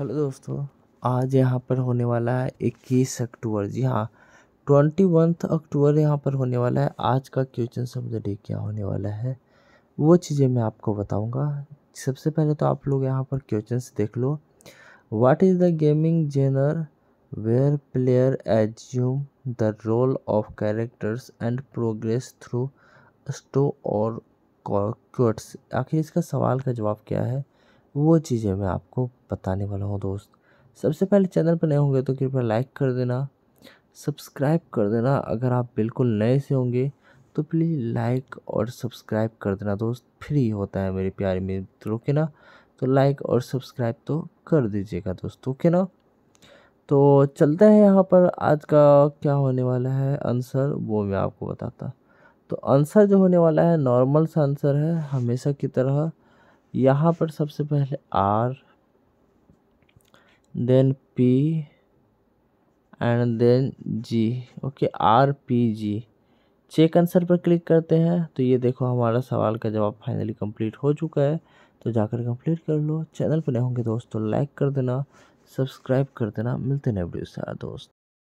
Hello दोस्तों, आज यहाँ पर होने वाला है इक्कीस अक्टूबर। जी हाँ ट्वेंटी वन अक्टूबर यहाँ पर होने वाला है। आज का क्वेश्चन द डे क्या होने वाला है, वो चीज़ें मैं आपको बताऊँगा। सबसे पहले तो आप लोग यहाँ पर क्वेश्चंस देख लो। What is the gaming genre where player assume the role of characters and progress through story or quests आखिर इसका सवाल का जवाब क्या है? वो चीज़ें मैं आपको बताने वाला हूँ दोस्त। सबसे पहले चैनल पर नए होंगे तो कृपया लाइक कर देना, सब्सक्राइब कर देना। अगर आप बिल्कुल नए से होंगे तो प्लीज़ लाइक और सब्सक्राइब कर देना दोस्त। फ्री होता है मेरे प्यारे मित्रों के ना तो लाइक और सब्सक्राइब तो कर दीजिएगा दोस्तों के ना? तो चलते हैं यहाँ पर। आज का क्या होने वाला है आंसर वो मैं आपको बताता। तो आंसर जो होने वाला है, नॉर्मल सा आंसर है, हमेशा की तरह यहाँ पर सबसे पहले R then P and then G okay R P G check answer पर क्लिक करते हैं तो ये देखो हमारा सवाल का जवाब फाइनली कंप्लीट हो चुका है। तो जाकर कंप्लीट कर लो। चैनल पर नए होंगे दोस्तों लाइक कर देना सब्सक्राइब कर देना। मिलते हैं वीडियो से दोस्त।